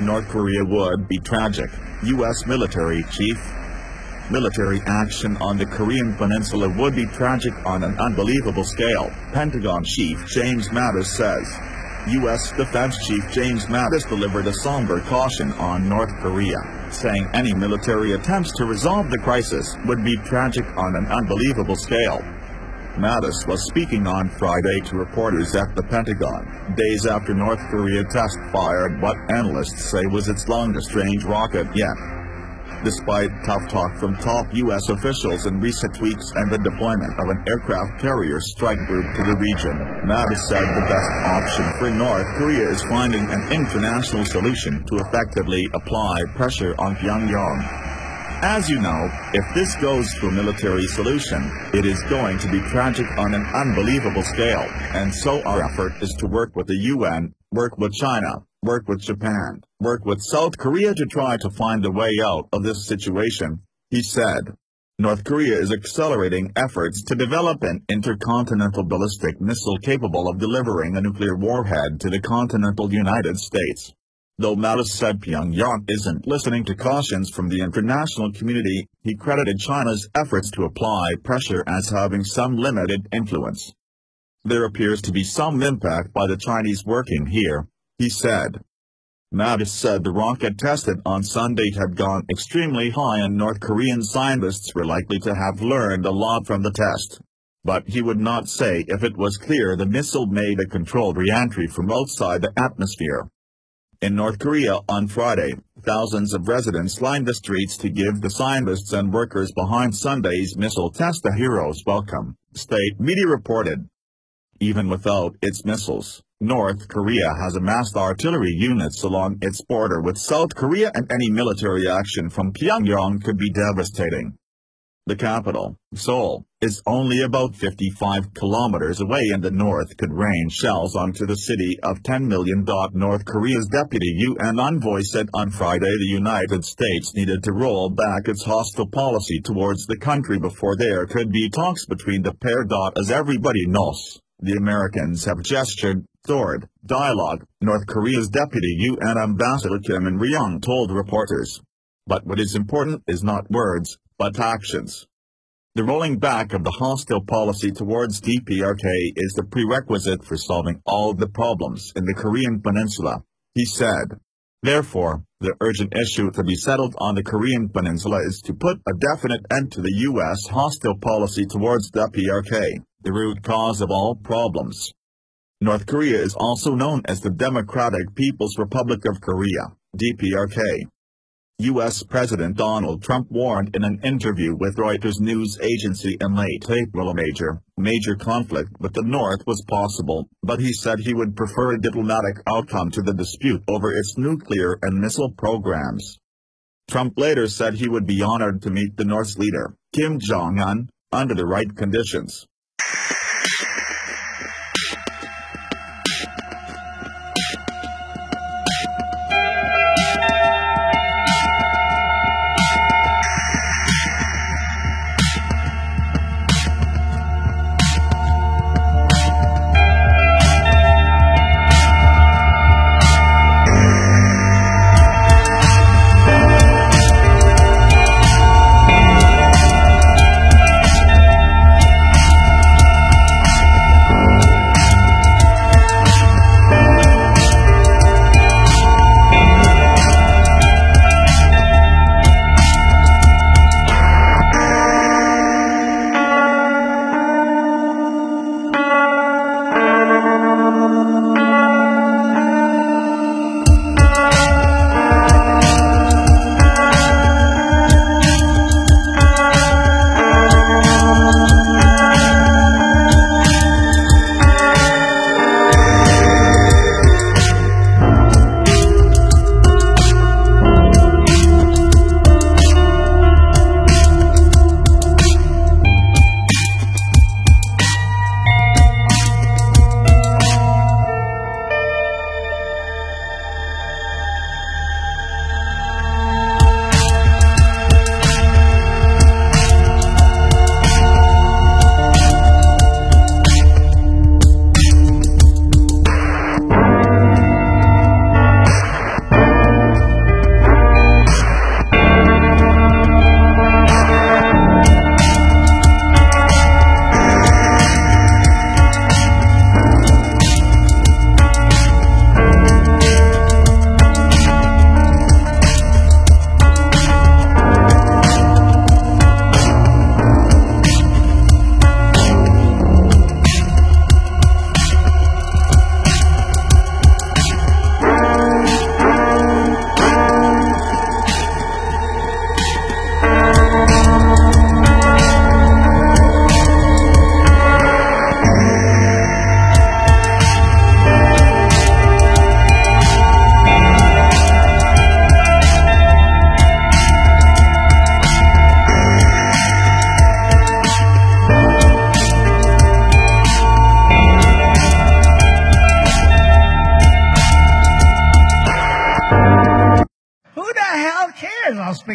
North Korea would be tragic, U.S. military chief. Military action on the Korean peninsula would be tragic on an unbelievable scale, Pentagon Chief James Mattis says. U.S. Defense Chief James Mattis delivered a somber caution on North Korea, saying any military attempts to resolve the crisis would be tragic on an unbelievable scale. Mattis was speaking on Friday to reporters at the Pentagon, days after North Korea test-fired what analysts say was its longest-range rocket yet. Despite tough talk from top U.S. officials in recent weeks and the deployment of an aircraft carrier strike group to the region, Mattis said the best option for North Korea is finding an international solution to effectively apply pressure on Pyongyang. As you know, if this goes to a military solution, it is going to be tragic on an unbelievable scale, and so our effort is to work with the UN, work with China, work with Japan, work with South Korea to try to find a way out of this situation, he said. North Korea is accelerating efforts to develop an intercontinental ballistic missile capable of delivering a nuclear warhead to the continental United States. Though Mattis said Pyongyang isn't listening to cautions from the international community, he credited China's efforts to apply pressure as having some limited influence. There appears to be some impact by the Chinese working here, he said. Mattis said the rocket tested on Sunday had gone extremely high and North Korean scientists were likely to have learned a lot from the test. But he would not say if it was clear the missile made a controlled reentry from outside the atmosphere. In North Korea on Friday, thousands of residents lined the streets to give the scientists and workers behind Sunday's missile test a hero's welcome, state media reported. Even without its missiles, North Korea has amassed artillery units along its border with South Korea and any military action from Pyongyang could be devastating. The capital, Seoul, is only about 55 kilometers away and the north could rain shells onto the city of 10 million. North Korea's deputy UN envoy said on Friday the United States needed to roll back its hostile policy towards the country before there could be talks between the pair. As everybody knows, the Americans have gestured toward dialogue, North Korea's deputy UN ambassador Kim In-ryong told reporters. But what is important is not words, but actions. The rolling back of the hostile policy towards DPRK is the prerequisite for solving all the problems in the Korean peninsula, he said. Therefore, the urgent issue to be settled on the Korean peninsula is to put a definite end to the U.S. hostile policy towards DPRK, the root cause of all problems. North Korea is also known as the Democratic People's Republic of Korea, DPRK. U.S. President Donald Trump warned in an interview with Reuters news agency in late April a major, major conflict with the North was possible, but he said he would prefer a diplomatic outcome to the dispute over its nuclear and missile programs. Trump later said he would be honored to meet the North's leader, Kim Jong-un, under the right conditions.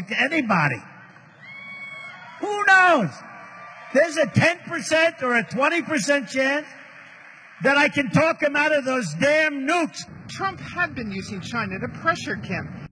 To anybody. Who knows? There's a 10% or a 20% chance that I can talk him out of those damn nukes. Trump had been using China to pressure Kim.